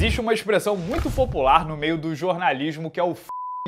Existe uma expressão muito popular no meio do jornalismo que é o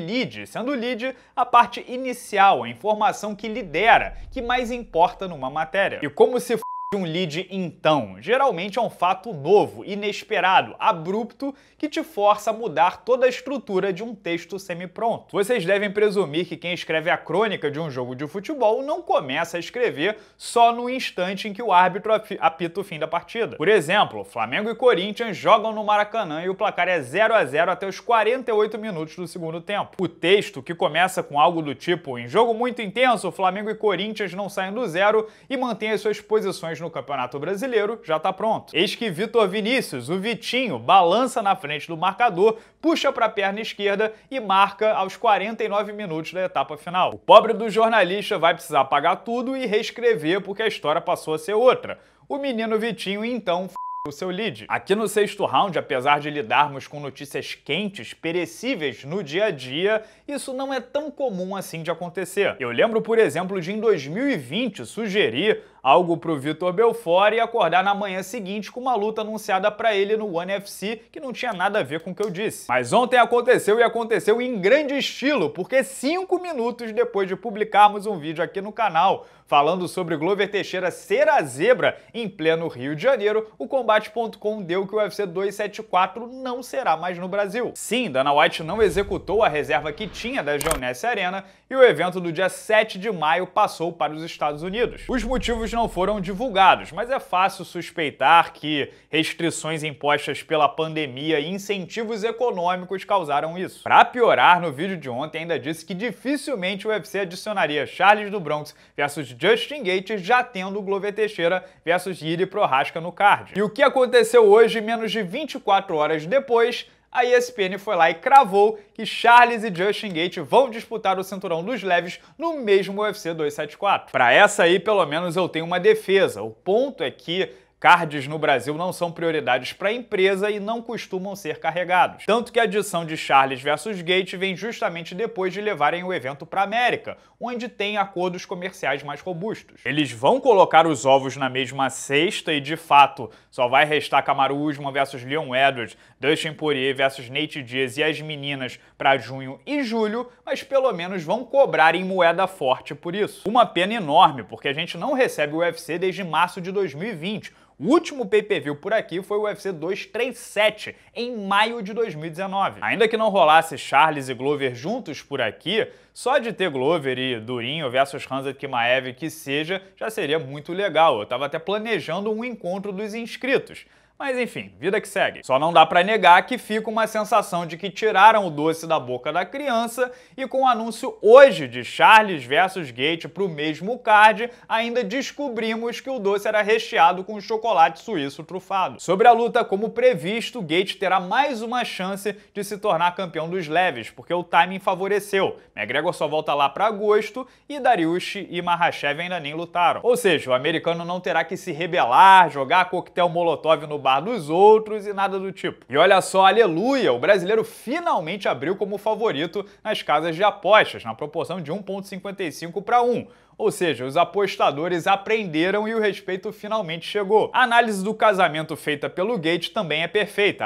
lead, sendo o lead a parte inicial, a informação que lidera, que mais importa numa matéria. E como se um lead então? Geralmente é um fato novo, inesperado, abrupto, que te força a mudar toda a estrutura de um texto semi-pronto. Vocês devem presumir que quem escreve a crônica de um jogo de futebol não começa a escrever só no instante em que o árbitro apita o fim da partida. Por exemplo, Flamengo e Corinthians jogam no Maracanã e o placar é 0 a 0 até os 48 minutos do segundo tempo. O texto, que começa com algo do tipo em jogo muito intenso, Flamengo e Corinthians não saem do zero e mantêm as suas posições no Campeonato Brasileiro já está pronto. Eis que Vitor Vinícius, o Vitinho, balança na frente do marcador, puxa para a perna esquerda e marca aos 49 minutos da etapa final. O pobre do jornalista vai precisar apagar tudo e reescrever porque a história passou a ser outra. O menino Vitinho então o seu lead. Aqui no sexto round, apesar de lidarmos com notícias quentes, perecíveis no dia a dia, isso não é tão comum assim de acontecer. Eu lembro, por exemplo, de em 2020 sugerir algo pro Vitor Belfort e acordar na manhã seguinte com uma luta anunciada para ele no One FC que não tinha nada a ver com o que eu disse. Mas ontem aconteceu e aconteceu em grande estilo, porque cinco minutos depois de publicarmos um vídeo aqui no canal falando sobre Glover Teixeira ser a zebra em pleno Rio de Janeiro, o Combate.com deu que o UFC 274 não será mais no Brasil. Sim, Dana White não executou a reserva que tinha da Geonesse Arena e o evento do dia 7 de maio passou para os Estados Unidos. Os motivos não foram divulgados, mas é fácil suspeitar que restrições impostas pela pandemia e incentivos econômicos causaram isso. Para piorar, no vídeo de ontem ainda disse que dificilmente o UFC adicionaria Charles do Bronx versus Justin Gates, já tendo Glover Teixeira versus Yuri Prohaska no card. E o que aconteceu hoje, menos de 24 horas depois, a ESPN foi lá e cravou que Charles e Justin Gate vão disputar o cinturão dos leves no mesmo UFC 274. Para essa aí, pelo menos eu tenho uma defesa. O ponto é que Cards no Brasil não são prioridades para a empresa e não costumam ser carregados. Tanto que a adição de Charles versus Gate vem justamente depois de levarem o evento para a América, onde tem acordos comerciais mais robustos. Eles vão colocar os ovos na mesma cesta e, de fato, só vai restar Kamaru Usman versus Leon Edwards, Dustin Poirier versus Nate Diaz e as meninas para junho e julho, mas pelo menos vão cobrar em moeda forte por isso. Uma pena enorme, porque a gente não recebe o UFC desde março de 2020, o último pay-per-view por aqui foi o UFC 237, em maio de 2019. Ainda que não rolasse Charles e Glover juntos por aqui, só de ter Glover e Durinho versus Hansa Kimaev que seja, já seria muito legal. Eu estava até planejando um encontro dos inscritos. Mas enfim, vida que segue. Só não dá para negar que fica uma sensação de que tiraram o doce da boca da criança e com o anúncio hoje de Charles versus Gate para o mesmo card, ainda descobrimos que o doce era recheado com chocolate suíço trufado. Sobre a luta como previsto, Gate terá mais uma chance de se tornar campeão dos leves, porque o timing favoreceu. McGregor só volta lá para agosto e Dariush e Mahashev ainda nem lutaram. Ou seja, o americano não terá que se rebelar, jogar coquetel molotov no bar dos outros e nada do tipo. E olha só, aleluia, o brasileiro finalmente abriu como favorito nas casas de apostas, na proporção de 1.55 para 1. Ou seja, os apostadores aprenderam e o respeito finalmente chegou. A análise do casamento feita pelo Gate também é perfeita.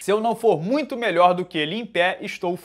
Se eu não for muito melhor do que ele em pé, estou f...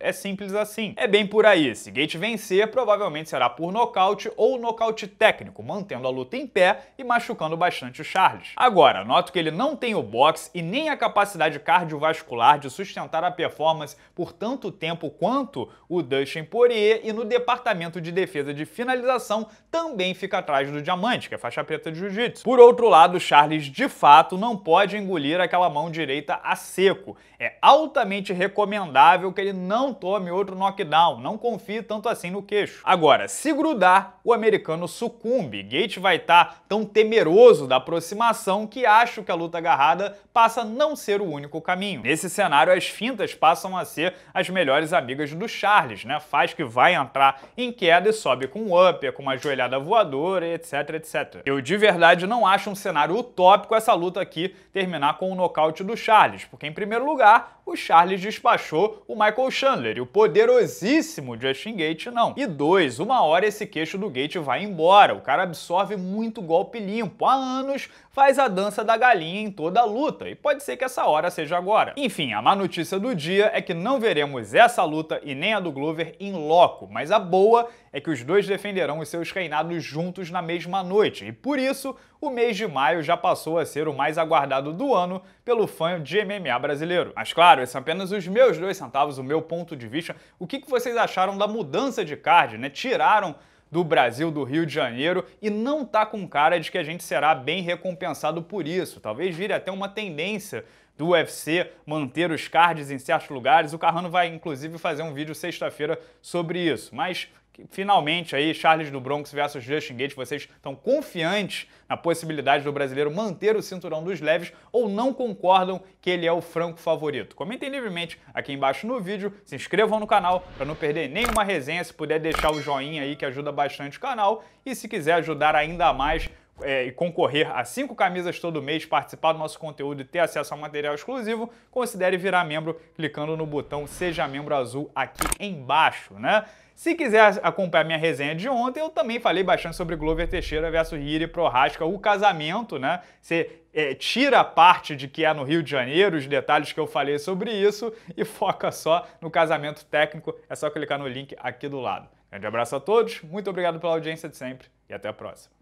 É simples assim. É bem por aí. Se Gate vencer, provavelmente será por nocaute ou nocaute técnico, mantendo a luta em pé e machucando bastante o Charles. Agora, noto que ele não tem o boxe e nem a capacidade cardiovascular de sustentar a performance por tanto tempo quanto o Dustin Poirier e no departamento de defesa de finalização também fica atrás do Diamante, que é faixa preta de jiu-jitsu. Por outro lado, Charles de fato não pode engolir aquela mão direita a seco. É altamente recomendável que ele não não tome outro knockdown, não confie tanto assim no queixo. Agora, se grudar, o americano sucumbe. Gate vai estar tá tão temeroso da aproximação que acho que a luta agarrada passa a não ser o único caminho. Nesse cenário, as fintas passam a ser as melhores amigas do Charles, né? Faz que vai entrar em queda e sobe com um up, com uma joelhada voadora, etc, etc. Eu de verdade não acho um cenário utópico essa luta aqui terminar com o nocaute do Charles, porque em primeiro lugar, o Charles despachou o Michael Chandler e o poderosíssimo Justin Gate não. E dois, uma hora esse queixo do Gate vai embora, o cara absorve muito golpe limpo. Há anos faz a dança da galinha em toda a luta, e pode ser que essa hora seja agora. Enfim, a má notícia do dia é que não veremos essa luta e nem a do Glover em loco, mas a boa é que os dois defenderão os seus reinados juntos na mesma noite, e por isso o mês de maio já passou a ser o mais aguardado do ano pelo fã de MMA brasileiro. Mas claro, esses são apenas os meus dois centavos, o meu ponto de vista. O que vocês acharam da mudança de card, né? Tiraram do Brasil, do Rio de Janeiro, e não tá com cara de que a gente será bem recompensado por isso. Talvez vire até uma tendência do UFC manter os cards em certos lugares. O Carrano vai, inclusive, fazer um vídeo sexta-feira sobre isso. Mas finalmente aí Charles do Bronx versus Justin Gates, vocês estão confiantes na possibilidade do brasileiro manter o cinturão dos leves ou não concordam que ele é o franco favorito? Comentem livremente aqui embaixo no vídeo, se inscrevam no canal para não perder nenhuma resenha, se puder deixar o joinha aí que ajuda bastante o canal e se quiser ajudar ainda mais é, e concorrer a cinco camisas todo mês, participar do nosso conteúdo e ter acesso a material exclusivo, considere virar membro clicando no botão Seja Membro Azul aqui embaixo, né? Se quiser acompanhar minha resenha de ontem, eu também falei bastante sobre Glover Teixeira versus Yuri Prohaska, o casamento, né? Você é, tira a parte de que é no Rio de Janeiro, os detalhes que eu falei sobre isso, e foca só no casamento técnico. É só clicar no link aqui do lado. Grande abraço a todos, muito obrigado pela audiência de sempre e até a próxima.